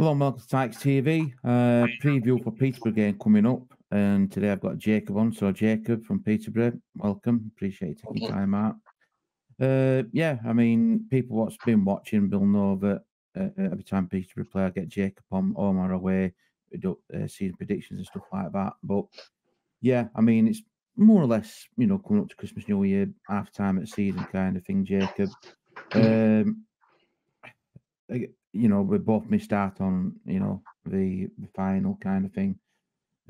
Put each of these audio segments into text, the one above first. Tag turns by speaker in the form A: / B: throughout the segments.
A: Hello, welcome to Tykes TV. Uh, preview for Peterborough game coming up. And today I've got Jacob on. So, Jacob from Peterborough, welcome. Appreciate you taking time out. Uh, yeah, I mean, people what's been watching will know that uh, every time Peterborough play, I get Jacob on home or away, we do uh, season predictions and stuff like that. But yeah, I mean, it's more or less, you know, coming up to Christmas, New Year, half time at season kind of thing, Jacob. Um, you know, we both missed out on, you know, the, the final kind of thing,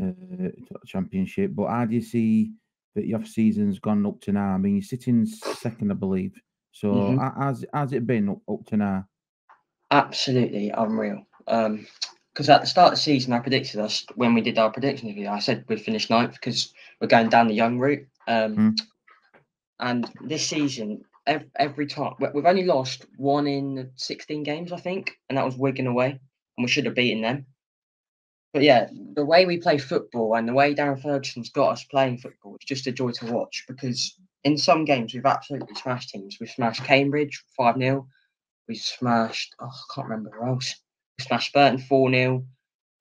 A: uh, championship. But how do you see that your season's gone up to now? I mean, you're sitting second, I believe. So mm-hmm. has has it been up, up to now?
B: Absolutely unreal. Um, because at the start of the season, I predicted us when we did our predictions video. I said we'd finish ninth because we're going down the young route. Um, mm. And this season, every, every time we've only lost one in 16 games, I think, and that was Wigan away, and we should have beaten them. But yeah, the way we play football and the way Darren Ferguson's got us playing football is just a joy to watch because in some games we've absolutely smashed teams. We've smashed Cambridge 5 0. We smashed, oh, I can't remember who else. We smashed Burton 4 0.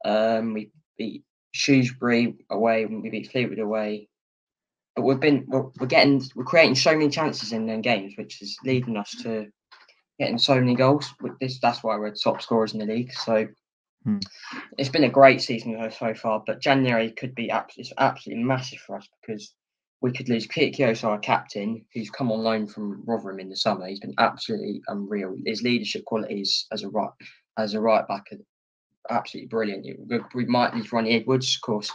B: Um, we beat Shrewsbury away. We beat Fleetwood away but we've been we're, we're, getting we're creating so many chances in them games, which is leading us to getting so many goals. With this, that's why we're top scorers in the league. So hmm. it's been a great season so far. But January could be absolutely absolutely massive for us because we could lose Kit Kioso, our captain, who's come on loan from Rotherham in the summer. He's been absolutely unreal. His leadership qualities as a right as a right back are absolutely brilliant. We might lose Ronnie Edwards, of course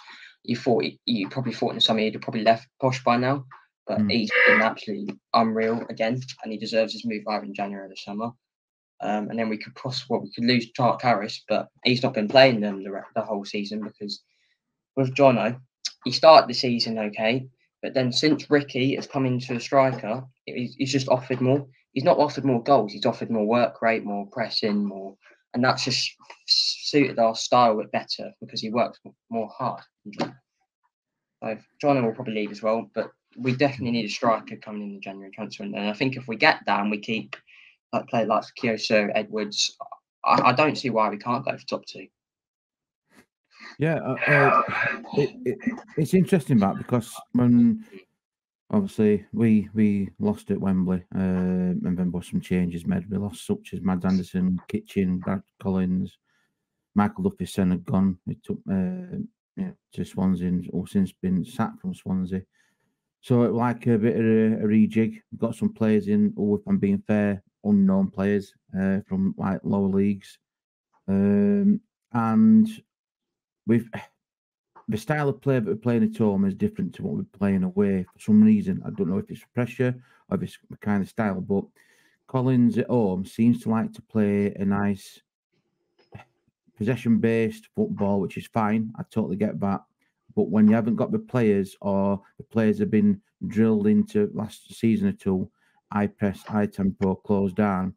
B: you thought you probably thought in the summer he'd have probably left Posh by now, but mm. he's been absolutely unreal again, and he deserves his move either in January or the summer. Um, and then we could possibly we could lose Clarke-Harris, but he's not been playing them the, the whole season because with Jono, he started the season okay, but then since Ricky has come into a striker, he's, he's just offered more. He's not offered more goals. He's offered more work rate, more pressing, more and that's just suited our style a bit better because he works more hard. So John will probably leave as well, but we definitely need a striker coming in the January transfer. window. And I think if we get that and we keep like play like Kioso, Edwards, I, I, don't see why we can't go for top two.
A: Yeah, uh, uh, it, it, it's interesting that because when obviously we we lost at Wembley, uh, and then was some changes made. We lost such as Mads Andersen, Kitching, Brad Collins, Michael Duffyson had gone. We took uh, yeah, to Swansea, or since been sacked from Swansea. So like a bit of a, a rejig. We've got some players in, or if I'm being fair, unknown players uh, from like lower leagues, um, and we've the style of play that we're playing at home is different to what we're playing away for some reason. I don't know if it's pressure or if it's kind of style, but Collins at home seems to like to play a nice possession based football, which is fine. I totally get that. But when you haven't got the players or the players have been drilled into last season or two, I press, high tempo, close down,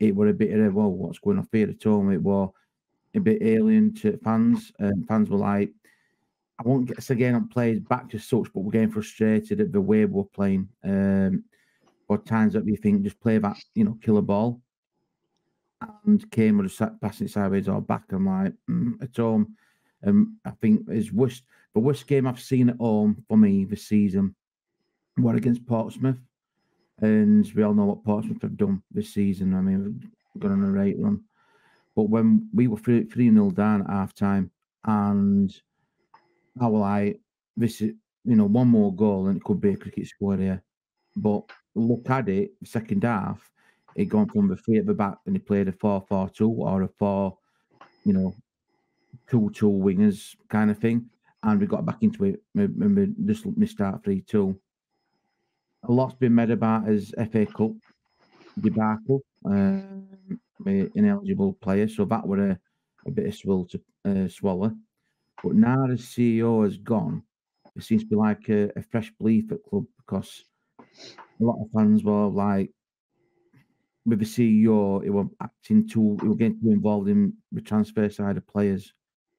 A: it were a bit of a, well, what's going on here at home? It was a bit alien to fans. And fans were like, I won't get us again on players back to such, but we're getting frustrated at the way we're playing. Um, or times that we think just play that, you know, killer ball. And Kane would have sat passing sideways or back. I'm like, mm, at home. Um, I think his worst, the worst game I've seen at home for me this season were against Portsmouth. And we all know what Portsmouth have done this season. I mean, we've gone on a rate run. But when we were 3 0 down at half time and I was like, this is, you know, one more goal and it could be a cricket squad here. But look at it, second half, it gone from the three at the back and he played a 4 4 2 or a 4, you know, 2 2 wingers kind of thing. And we got back into it. Remember, just missed out 3 2. A lot's been made about as FA Cup debacle, um, ineligible players. So that were a, a bit of swill to uh, swallow. But now the CEO has gone, it seems to be like a, a fresh belief at club because a lot of fans were like, with the CEO, it was acting too, it was getting too involved in the transfer side of players.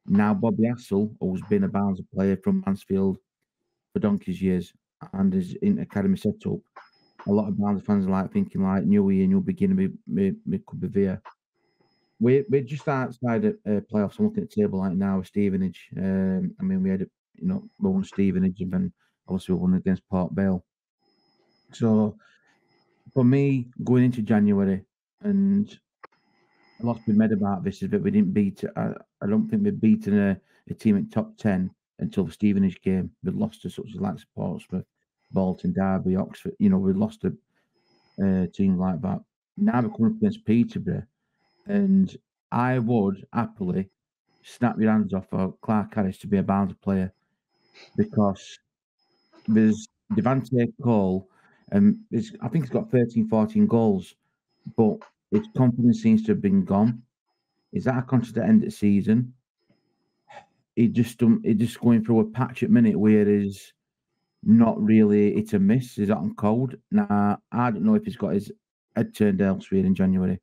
A: Now, Bobby Hassell, who's been a Barnsley player from Mansfield for donkey's years and is in academy setup, a lot of Barnsley fans are like thinking like new year, new beginning, we, we, we could be there. we're we're just outside of uh, playoffs. I'm looking at the table right now with Stevenage. Um, I mean, we had you know we won Stevenage and then obviously we won against Port Vale. So for me, going into January, and a lot been made about this is that we didn't beat. I, I don't think we've beaten a, a team in top ten until the Stevenage game. We lost to such as like Portsmouth, Bolton, Derby, Oxford. You know, we lost to uh, teams like that. Now we're coming up against Peterborough, and I would happily snap your hands off for Clarke-Harris to be a Barnsley player because there's Devante Cole, um, I think he's got 13, 14 goals, but his confidence seems to have been gone. Is that a contract at end of season? He just um, he just going through a patch at minute where he's not really it's a miss. Is that on cold? Now I don't know if he's got his head turned elsewhere in January.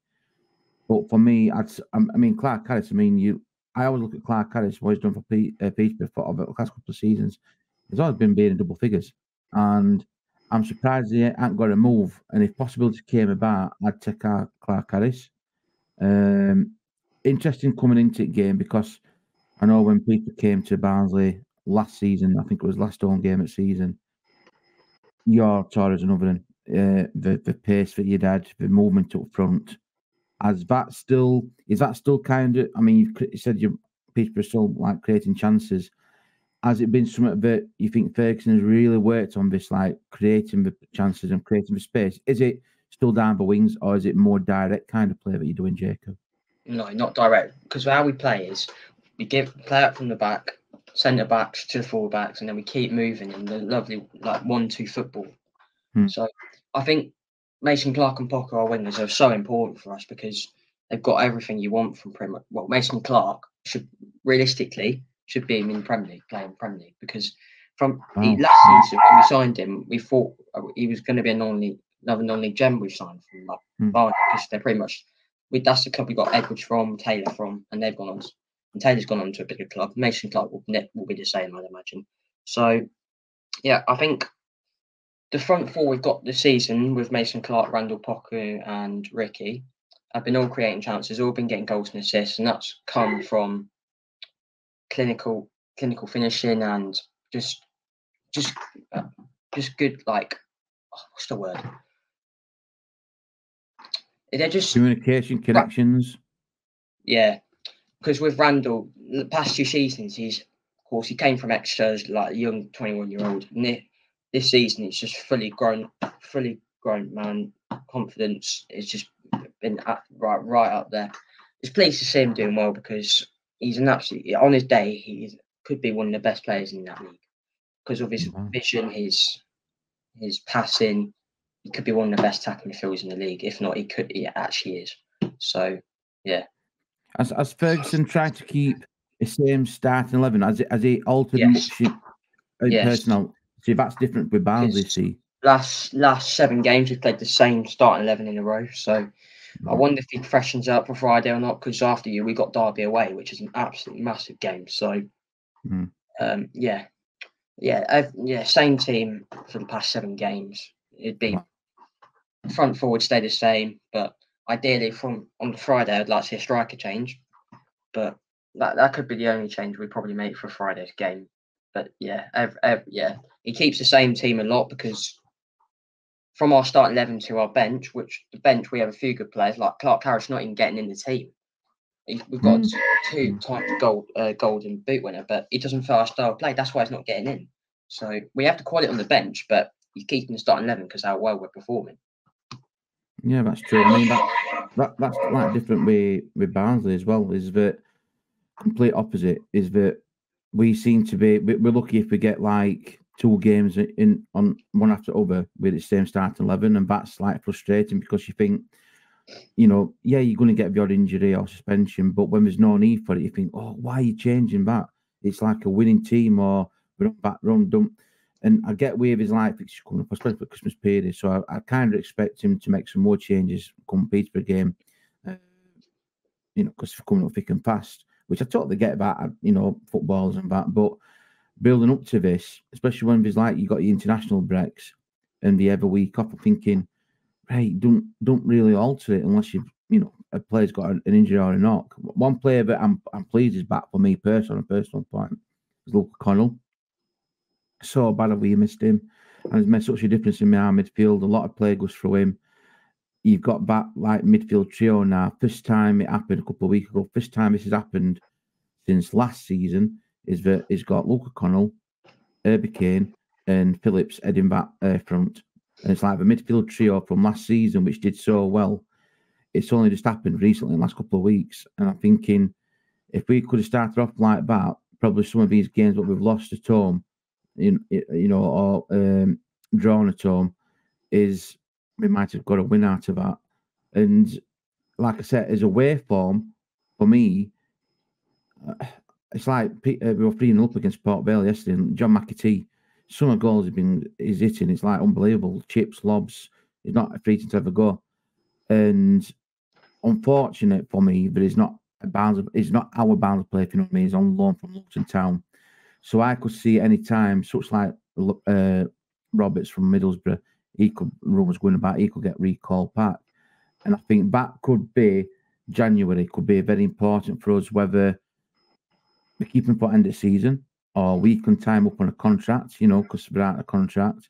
A: But for me, I'd, I mean Clarke-Harris. I mean you. I always look at Clarke-Harris, what he's done for Pete, uh, Peterborough for the last couple of seasons. He's always been being in double figures, and I'm surprised he ain't got a move. And if possibility came about, I'd take Clarke-Harris. Um, interesting coming into the game because I know when people came to Barnsley last season, I think it was last home game of season, your Torres and other uh, the the pace that you'd had, the movement up front. As that still is that still kind of? I mean, you said your Peterborough still like creating chances has it been something that you think Ferguson has really worked on this, like creating the chances and creating the space? Is it still down the wings, or is it more direct kind of play that you're doing, Jacob?
B: No, not direct. Because how we play is we give play out from the back, centre backs to the full backs, and then we keep moving in the lovely like one-two football. Hmm. So I think Mason Clark and Poku, our wingers, are so important for us because they've got everything you want from Premier. Well, Mason Clark should realistically should be in Premier League, playing Premier League because from oh. he, last season when we signed him, we thought uh, he was going to be a non-league, another non-league gem we signed from like, mm. Barnet because they're pretty much we that's the club we got Edwards from, Taylor from, and they've gone on. And Taylor's gone on to a bigger club. Mason Clark will, will be the same, I'd imagine. So, yeah, I think the front four we've got this season with Mason Clark, Randall Poku, and Ricky have been all creating chances, all been getting goals and assists, and that's come from clinical clinical finishing and just just uh, just good like oh, what's the word? They're just
A: communication connections.
B: Yeah, because with Randall, the past two seasons, he's of course he came from Exeter like a young twenty-one year old. This season, it's just fully grown, fully grown man. Confidence is just been at, right right up there. It's pleased to see him doing well because he's an absolute on his day. He could be one of the best players in that league because of his mm-hmm. vision, his his passing. He could be one of the best tackling midfielders in the league. If not, he could. He actually is. So, yeah.
A: As as Ferguson tried to keep the same starting eleven, as as he altered yes. in yes. personnel. See, that's different with Barnsley. See,
B: last last seven games we've played the same starting eleven in a row. So I wonder if he freshens up for Friday or not. Because after you, we got Derby away, which is an absolutely massive game. So, mm. um, yeah, yeah, yeah, same team for the past seven games. It'd be front forward stay the same, but ideally from on Friday, I'd like to see a striker change. But that that could be the only change we probably make for Friday's game. But yeah, every, every, yeah, he keeps the same team a lot because from our starting 11 to our bench, which the bench we have a few good players like Clarke-Harris not even getting in the team. We've got mm. two times gold uh, golden boot winner, but he doesn't fit our style of play. That's why he's not getting in. So we have the quality on the bench, but he's keeping the starting eleven because how well we're performing.
A: Yeah, that's true. I mean that, that that's like different with with Barnsley as well. Is that complete opposite? Is that we seem to be we're lucky if we get like two games in on one after other with the same starting eleven, and that's like frustrating because you think, you know, yeah, you're going to get your injury or suspension, but when there's no need for it, you think, oh, why are you changing that? It's like a winning team or run back, run dump. And I get with his life it's coming up, especially for Christmas period. So I, I kind of expect him to make some more changes come Peterborough game, uh, you know, because coming up thick and fast, which I totally get about, you know, footballs and that. But building up to this, especially when there's like you got your international breaks and the every week off, thinking, right, don't don't really alter it unless you've you know a player's got an injury or a knock. One player that I'm, I'm pleased is back for me personally, on a personal point, is Luca Connell. So bad we missed him. And it's made such a difference in my midfield. A lot of play goes through him. You've got back like midfield trio now. First time it happened a couple of weeks ago. First time this has happened since last season is that he's got Luca Connell, Herbie Kane, and Phillips heading back uh, front. And it's like the midfield trio from last season, which did so well. It's only just happened recently in the last couple of weeks. And I'm thinking if we could have started off like that, probably some of these games that we've lost at home, you, you know, or um, drawn at home, is we might have got a win out of that. And like I said, as a waveform, for me, uh, it's like uh, we were 3 up against Port Vale yesterday, and John McAtee some of goals he's been he's hitting. It's like unbelievable. Chips, lobs. He's not afraid to have a go. And unfortunate for me, but he's not a Barnes. He's not our Barnes player. If you know what I mean, he's on loan from Luton Town. So I could see any time, such like uh, Roberts from Middlesbrough, he could rumours going about he could get recalled back. And I think that could be January could be very important for us whether we keep him for end of season or we can time up on a contract, you know, because we're out of contract,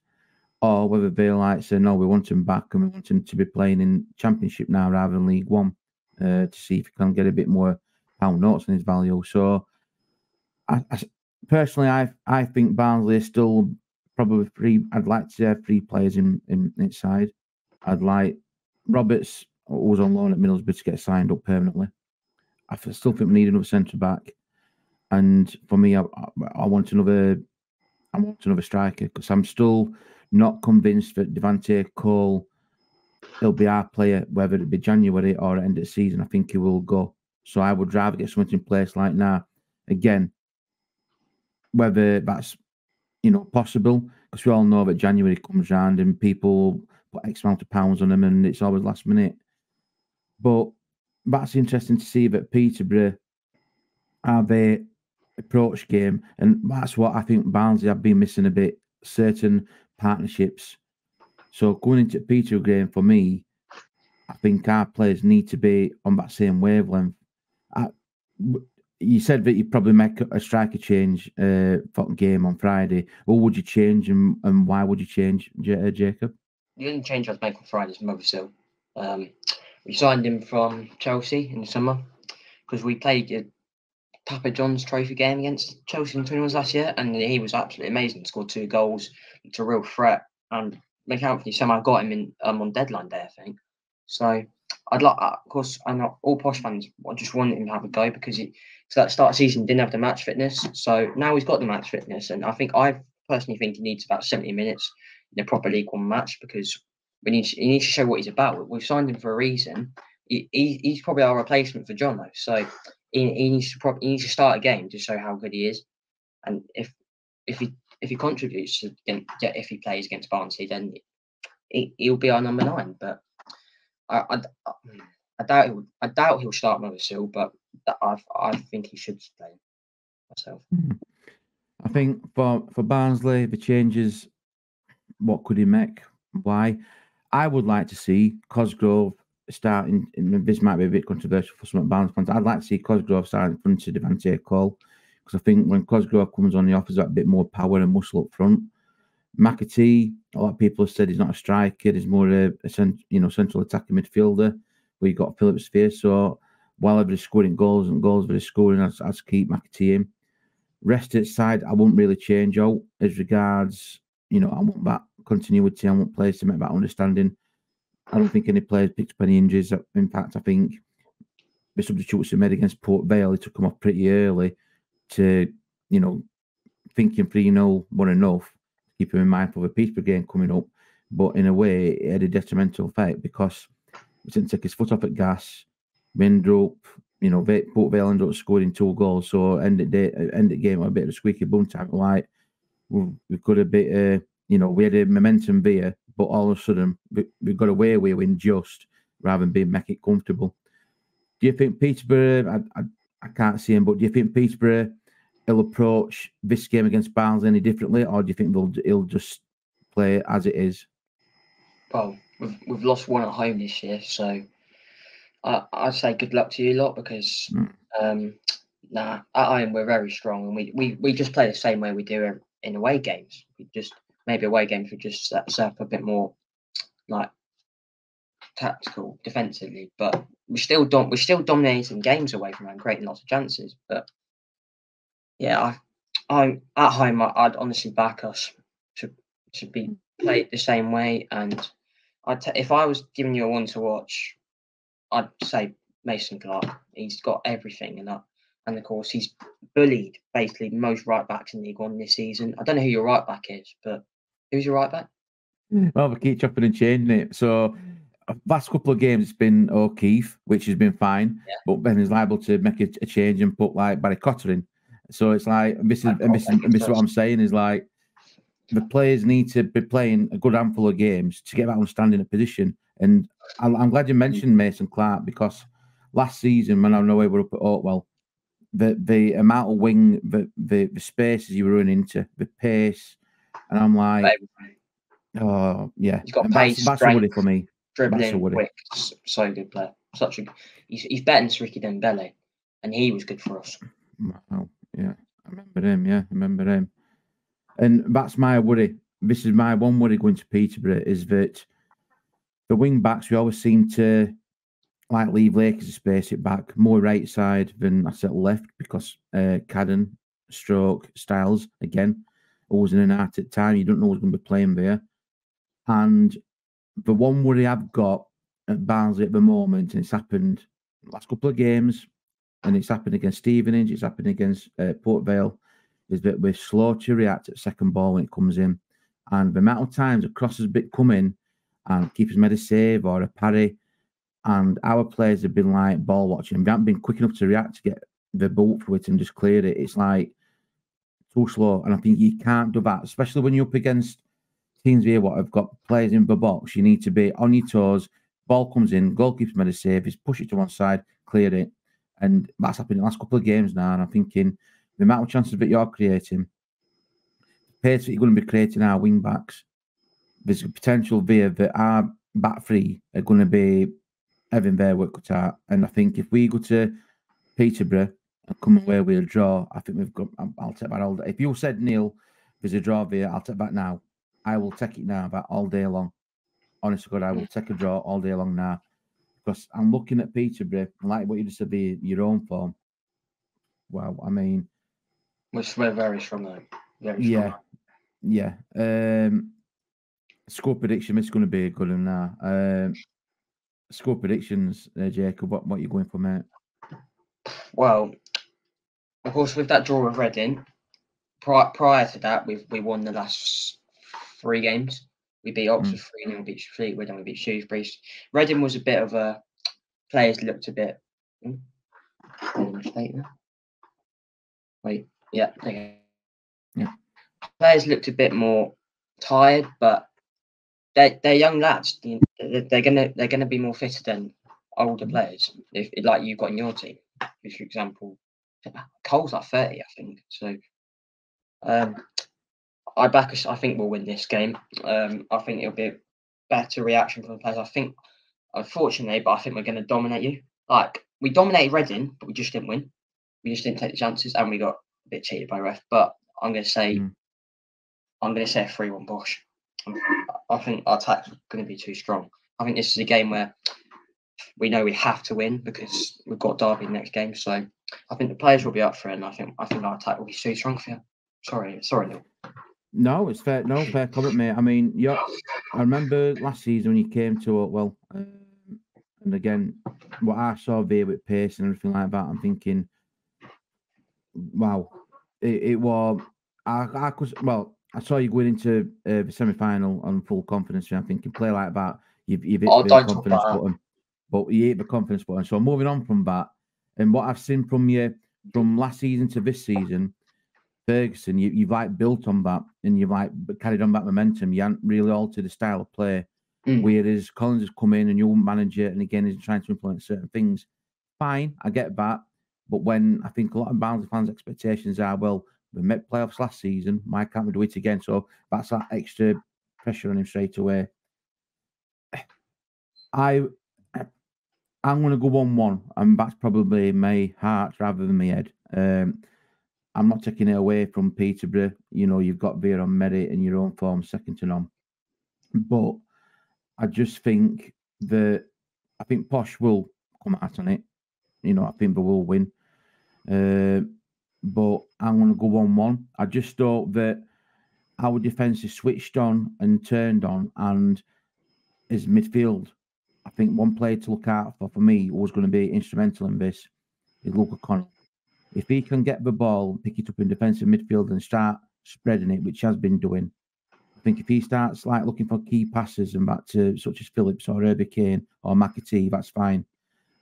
A: or whether they like say, no, we want him back and we want him to be playing in Championship now rather than League One uh, to see if he can get a bit more pound notes on his value. So, I, I, personally, I I think Barnsley is still probably three. I'd like to have three players in, in inside. I'd like Roberts, who was on loan at Middlesbrough, to get signed up permanently. I still think we need another centre back. And for me, I, I want another, I want another striker because I'm still not convinced that Devante Cole he'll be our player, whether it be January or end of season. I think he will go. So I would rather get something in place like now. Again, whether that's you know possible, because we all know that January comes round and people put X amount of pounds on them, and it's always last minute. But that's interesting to see that Peterborough are they approach game, and that's what I think Barnsley have been missing a bit. Certain partnerships. So going into Peter game for me, I think our players need to be on that same wavelength. I, you said that you probably make a striker change uh, for game on Friday. What would you change, and, and why would you change, J- uh, Jacob?
B: The only change I'd make on Friday is. Um, we signed him from Chelsea in the summer because we played Papa John's trophy game against Chelsea in 21s last year, and he was absolutely amazing. Scored two goals, it's a real threat. And MacAnthony somehow got him in um, on deadline day, I think. So I'd like, of course, I know all posh fans. I just want him to have a go because he, so that start season didn't have the match fitness. So now he's got the match fitness, and I think I personally think he needs about 70 minutes in a proper League One match because we need he needs to show what he's about. We've signed him for a reason. He, he, he's probably our replacement for John though. So he, he needs to prob- he needs to start a game to show how good he is. And if if he if he contributes if he plays against Barnsley, then he, he'll be our number nine. But I, I, I doubt he'll, I doubt he'll start Mothersill, but I I think he should play myself. Hmm.
A: I think for for Barnsley, the changes, what could he make? Why? I would like to see Cosgrove starting, this might be a bit controversial for some Barnes fans. I'd like to see Cosgrove starting in front of Devante Cole because I think when Cosgrove comes on, he offers that bit more power and muscle up front. McAtee, a lot of people have said he's not a striker, he's more a, a you know central attacking midfielder. We got Phillips here, so while everybody's scoring goals and goals that he's scoring, I'd, I'd keep McAtee in. Rest at side, I wouldn't really change out as regards, you know, I want that continuity, I want players to make that understanding I don't think any players picked up any injuries. In fact, I think the substitutes he made against Port Vale, he took them off pretty early to, you know, thinking 3 0 were enough, keep him in mind for the Peterborough game coming up. But in a way, it had a detrimental effect because he didn't take his foot off at gas, wind up, you know, Port Vale ended up scoring two goals. So, end of, day, end of game, a bit of a squeaky bum type like we, we could have bit, uh, you know, we had a momentum there but all of a sudden we, we got away with win just rather than being make it comfortable. Do you think Peterborough? I, I, I can't see him, but do you think Peterborough will approach this game against Barnes any differently, or do you think they'll he'll just play as it is?
B: Well, we've we've lost one at home this year, so I, I'd say good luck to you lot because mm. um, nah, at Iron we're very strong and we, we, we just play the same way we do in away games. We just maybe away games we just set, set up a bit more like tactical defensively, but we still don't we're still dominating games away from home, creating lots of chances. But yeah, I I'm at home. I'd honestly back us to to be mm. played the same way, and I if I was giving you a one to watch, I'd say Mason Clark. He's got everything, and that, and of course he's bullied basically most right backs in the League One this season. I don't know who your right back is, but who's your right back? Hmm.
A: Well, we keep chopping and changing it. So uh, last couple of games it's been O'Keefe, which has been fine, yeah. but Ben is liable to make a, a, change and put like Barry Cotter in. So it's like this is this, this is what I'm saying is like the players need to be playing a good handful of games to get that understanding of position. And I'm glad you mentioned Mason Clark because last season when I know we were up at Oakwell, the the amount of wing, the the, the spaces you were running into, the pace, and I'm like, oh yeah,
B: he's got pace, that's, that's a for me. Dribbling, quick, so good player. Such a he's he's better than Ricky Dembele, and he was good for us.
A: Wow, yeah, I remember him. Yeah, I remember him. And that's my worry. This is my one worry going to Peterborough is that the wing backs we always seem to like leave Lakers to space it back more right side than I said left because uh Cadden, Stroke, Styles again, always in and out at time. You don't know who's going to be playing there. And the one worry I've got at Barnsley at the moment, and it's happened last couple of games, and it's happened against Stevenage, it's happened against uh, Port Vale, is that we're slow to react at second ball when it comes in. And the amount of times a cross has been coming and keepers made a save or a parry, and our players have been like ball watching. We haven't been quick enough to react to get the boot for it and just clear it. It's like too slow. And I think you can't do that, especially when you're up against teams here what have got players in the box. You need to be on your toes. Ball comes in, goalkeeper's made a save, he's pushed it to one side, clear it. And that's happened in the last couple of games now. And I'm thinking the amount of chances that you're creating, the pace that you're going to be creating our wing backs, there's a potential there that our back three are going to be Evan their work cut out. And I think if we go to Peterborough come away with a draw, I think we've got. I'll take that all day. If you said Neil, there's a draw here. I'll take that now. I will take it now, that all day long. Honest Honestly, God, I will take a draw all day long now because I'm looking at Peterborough, like what you just said, be your own form. Wow, I mean,
B: which we're very strong though. Very
A: strong. Yeah, yeah. Um, score prediction. It's going to be a good one now. Um, score predictions, uh, Jacob. What what are you going for, mate?
B: Well, of course, with that draw with Reading, prior, prior to that, we we won the last three games. We beat Oxford mm. three, and we beat Fleetwood, and we beat Shrewsbury. Reading was a bit of a players looked a bit. Hmm? Wait, yeah, okay.
A: yeah.
B: Players looked a bit more tired, but they're, they're young lads. They're gonna they're gonna be more fitter than older players. If like you've got in your team, if for example, Cole's like thirty, I think. So, um, I back us. I think we'll win this game. Um, I think it'll be a better reaction from the players. I think, unfortunately, but I think we're going to dominate you. Like we dominated Reading, but we just didn't win. We just didn't take the chances, and we got a bit cheated by ref. But I'm going to say, mm. I'm going to say a three-one Posh. I think our attack's going to be too strong. I think this is a game where we know we have to win because we've got Derby next game. So I think the players will be up for it, and I think I think our attack will be too strong for you. Sorry, sorry, Neil.
A: No, it's fair. No fair comment, mate. I mean, yeah, I remember last season when you came to well, um, and again, what I saw there with pace and everything like that. I'm thinking, wow, it, it was. I, I could well. I saw you going into uh, the semi final on full confidence. And I'm thinking, play like that, you've, you've hit oh, the confidence button, but you hit the confidence button. So moving on from that, and what I've seen from you from last season to this season, Ferguson, you, you've like built on that and you've like carried on that momentum. You haven't really altered the style of play. Mm. Whereas Collins has come in and you'll manage it and again is trying to implement certain things. Fine, I get that. But when I think a lot of Barnsley fans' expectations are, well, we met playoffs last season, why can't we do it again? So that's that extra pressure on him straight away. I I'm going to go one-one, and that's probably my heart rather than my head. Um, I'm not taking it away from Peterborough. You know, you've got Veer on merit in your own form, second to none. But I just think that I think Posh will come out on it. You know, I think they will win. Uh, but I'm going to go 1 1. I just thought that our defence is switched on and turned on, and is midfield. I think one player to look out for for me was going to be instrumental in this is Luca Connell. If he can get the ball, pick it up in defensive midfield and start spreading it, which has been doing, I think if he starts like looking for key passes and back to such as Phillips or Herbie Kane or McAtee, that's fine.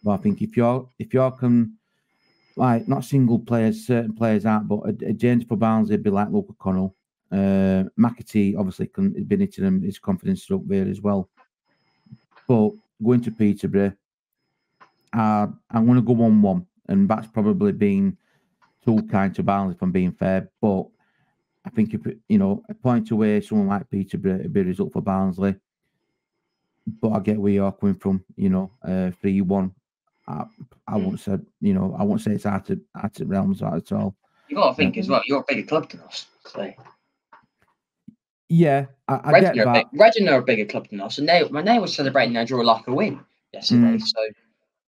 A: But I think if you're if you can like not single players, certain players out, but a, a James for Barnes, it'd be like Luca Connell. Uh, McAtee obviously can been hitting him his confidence is up there as well. But going to Peterborough, uh, I'm going to go one one, and that's probably been too kind to Barnsley, if I'm being fair. But I think if you know a point away, someone like Peterborough, it'd be a result for Barnsley. But I get where you're coming from. You know, uh, three one. I, I
B: Mm.
A: won't say you know I won't say it's out of out of realms at all.
B: You've got to think as well. You're a bigger club than us. So
A: Yeah, I, I
B: Reading a
A: that.
B: big, Reading are a bigger club than us, and they when they were celebrating their draw like a win yesterday.
A: Mm.
B: So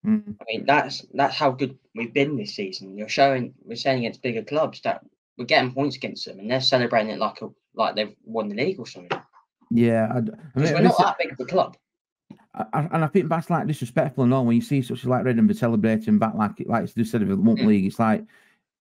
A: Mm,
B: I mean, that's that's how good we've been this season. You're showing we're saying against bigger clubs that we're getting points against them, and they're celebrating it like a like they've won the league or something.
A: yeah, I, I mean,
B: we're not that big of a club.
A: I, and I think that's like disrespectful and all when you see such like Reading be celebrating back like like it's just said of the Monk
B: Mm.
A: League. It's like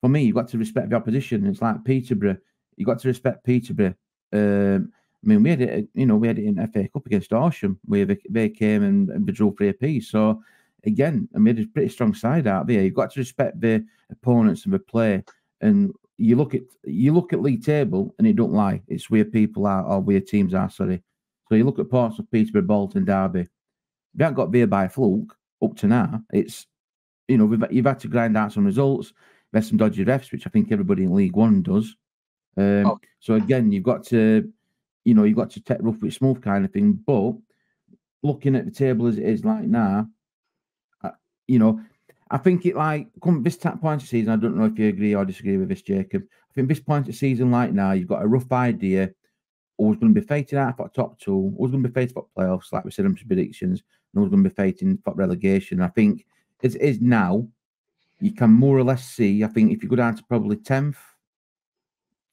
A: for me, you've got to respect the opposition. It's like Peterborough. you've got to respect Peterborough. Um, I mean, we had it, you know, we had it in FA Cup against Horsham, where they, they came and, and drew three apiece. So again, I it's a pretty strong side out there. You've got to respect the opponents and the play. And you look at you look at league table, and it don't lie. It's where people are or where teams are. Sorry. So you look at parts of Peterborough, Bolton, Derby. We haven't got there by fluke up to now. It's you know you've had to grind out some results. There's some dodgy refs, which I think everybody in League One does. Um,
B: Oh.
A: So again, you've got to, you know, you've got to take rough with smooth kind of thing. But looking at the table as it is like now, uh, you know, I think it like come this point of season. I don't know if you agree or disagree with this, Jacob. I think this point of season like now, you've got a rough idea who's going to be fighting out for top two, who's going to be fighting for playoffs, like we said in predictions, and who's going to be fighting for relegation. I think as it is now, you can more or less see. I think if you go down to probably tenth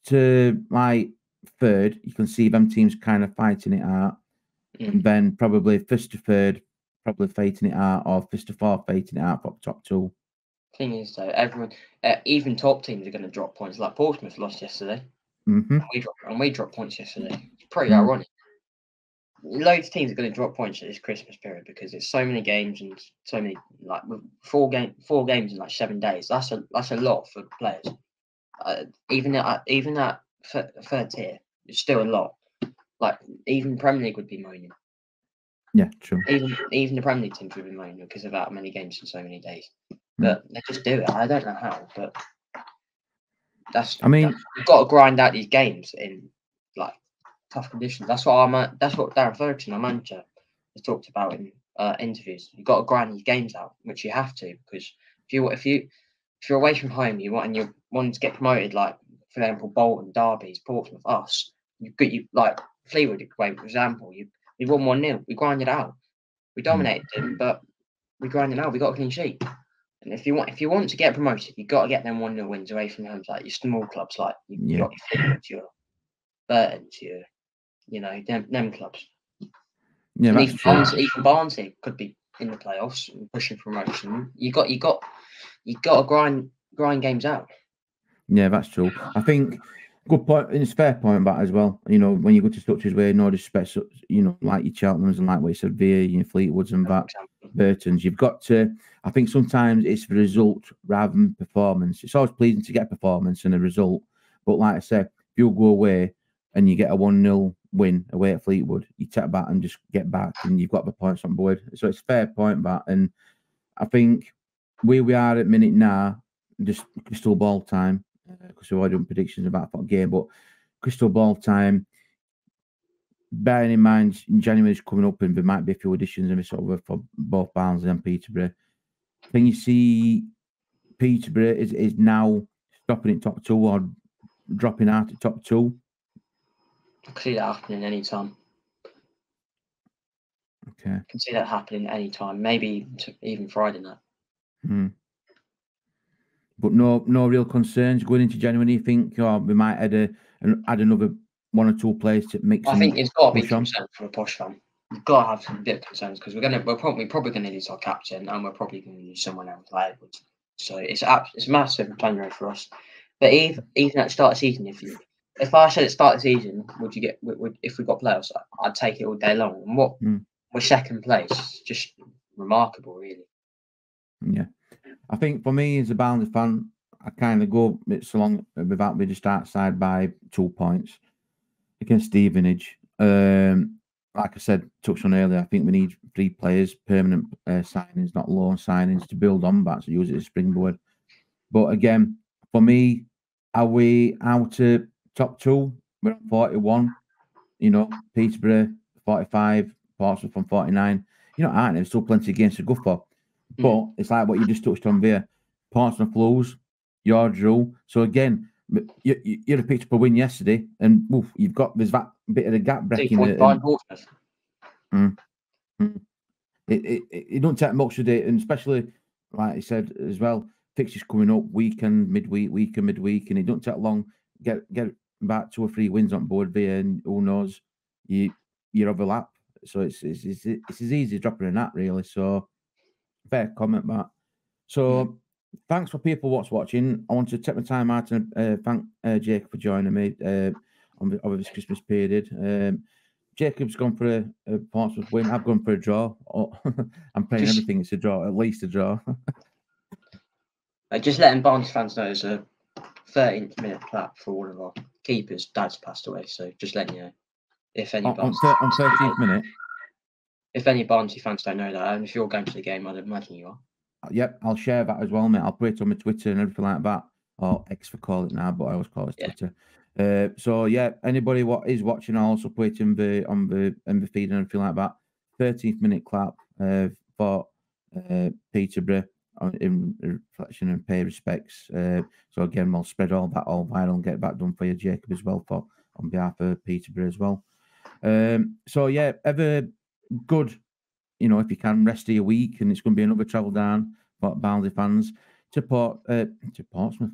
A: to like third, you can see them teams kind of fighting it out,
B: Mm.
A: and then probably first to third, probably fighting it out, or first to fourth fighting it out for top two.
B: Thing is, though, everyone, uh, even top teams are going to drop points. Like Portsmouth lost yesterday,
A: hmm
B: and we dropped, and we dropped points yesterday. It's pretty
A: Mm.
B: ironic. Loads of teams are going to drop points at this Christmas period because it's so many games and so many like four game four games in like seven days. That's a that's a lot for players. Uh, even at even at third tier, it's still a lot. Like even Premier League would be moaning.
A: Yeah, true.
B: Even even the Premier League teams would be moaning because of that many games in so many days.
A: Mm.
B: But they just do it. I don't know how, but that's.
A: I mean-
B: that's- you've got to grind out these games in like tough conditions. That's what man, that's what Darren Ferguson, our manager, has talked about in uh, interviews. You've got to grind these games out, which you have to because if you if you if you're away from home, you want and you want to get promoted, like for example, Bolton, Derby's, Portsmouth, us. You got you like Fleetwood, way for example. You we won one 0 We grinded out. We hmm. dominated them, but we grinded out. We got a clean sheet. And if you want, if you want to get promoted, you've got to get them one 0 wins away from home, like your small clubs, like you, you
A: Yeah.
B: got your Fleetwoods, your Burtons, your, you know, them, them clubs.
A: Yeah,
B: And
A: that's
B: even
A: true.
B: Barnes, even Barnsley could be in the playoffs and pushing promotion. You got, you got, you got to grind, grind games out.
A: Yeah, that's true. I think good point. And it's a fair point about as well. You know, when you go to as where no disrespect, you know, like your Cheltenhams and like what you said, Veer, your Fleetwoods and that. Burtons, you've got to. I think sometimes it's the result rather than performance. It's always pleasing to get performance and a result, but like I said, if you go away and you get a one 0 win away at Fleetwood, you tap back and just get back, and you've got the points on board. So it's a fair point, that, and I think where we are at minute now, just crystal ball time, because we've already done predictions about that game, but crystal ball time. bearing in mind January is coming up and there might be a few additions and sort of for both Barnsley and Peterborough. Can you see Peterborough is, is now stopping at top two or dropping out at top two?
B: I can see that happening anytime.
A: Okay. I
B: can see that happening anytime. Maybe even Friday night.
A: Hmm. But no, no real concerns going into January. You think, oh, we might add a add another one or two players to mix.
B: I think it's got to be concern for a posh fan. We've got to have some bit of concerns because we're gonna we're probably probably gonna lose our captain and we're probably gonna lose someone else like Edwards. So it's it's massive January for us. But even even at the start of season, if you if I said at the start of the season, would you get would, if we got playoffs, I'd take it all day long. And what mm. we're second place, just remarkable, really.
A: Yeah, I think for me as a Barnsley fan, I kind of go it's long without me just outside by two points against Stevenage. Um, like I said, touched on earlier, I think we need three players, permanent uh, signings, not loan signings, to build on that, to use it as a springboard. But again, for me, are we out of top two? We're on 41. You know, Peterborough, 45, Portsmouth on 49. You know, aren't there? There's still plenty of games to go for. Mm. But it's like what you just touched on there. parts and lose, your rule. So again, you, you, had a picture for win yesterday, and oof, you've got there's that bit of a gap breaking. Mm, mm, it, it, it, it don't take much today, and especially like I said as well, fixtures coming up weekend, midweek, weekend, midweek, and it don't take long get get back two or three wins on board there, and who knows, you you're overlap. So it's it's it's, it's as easy as dropping a nut, really. So fair comment, Matt. So. Mm thanks for people what's watching. I want to take my time out and uh, thank uh, Jacob for joining me uh, on over this Christmas period. Um, Jacob's gone for a, a Portsmouth win. I've gone for a draw. Oh, I'm playing everything. It's a draw, at least a draw.
B: just letting Barnes fans know it's a 13th minute clap for all of our keepers. Dad's passed away, so just letting you know if any
A: on, on, 13th minute.
B: If any Barnsley fans don't know that, and if you're going to the game, I'd imagine you are.
A: Yep, I'll share that as well, mate. I'll put it on my Twitter and everything like that. Or X for call it now, but I always call it yeah. Twitter. Uh, so yeah, anybody what is watching, I'll also put it in the on the in the feed and everything like that. 13th minute clap uh, for uh, Peterborough in reflection and pay respects. Uh, so again, we'll spread all that all viral and get that done for you, Jacob, as well for on behalf of Peterborough as well. Um, so yeah, ever good you know, if you can, rest of your week, and it's going to be another travel down for Barnsley fans to Port uh, to Portsmouth.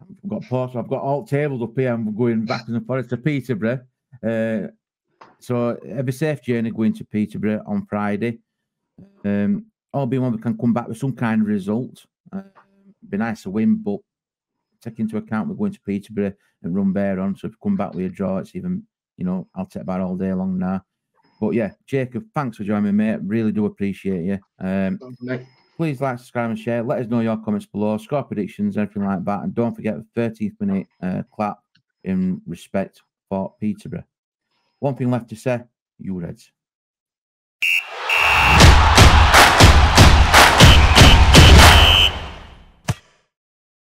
A: I've got Portsmouth. I've got all tables up here. I'm going back and forth to Peterborough. Uh, so have a safe journey going to Peterborough on Friday. Um, all being one, we can come back with some kind of result. Uh, be nice to win, but take into account we're going to Peterborough and run bare on. So if we come back with a draw, it's even, you know, I'll take that all day long now. But yeah, Jacob, thanks for joining me, mate. Really do appreciate you. Um, please like, subscribe, and share. Let us know your comments below, score predictions, everything like that. And don't forget the 13th minute uh, clap in respect for Peterborough. One thing left to say, you Reds.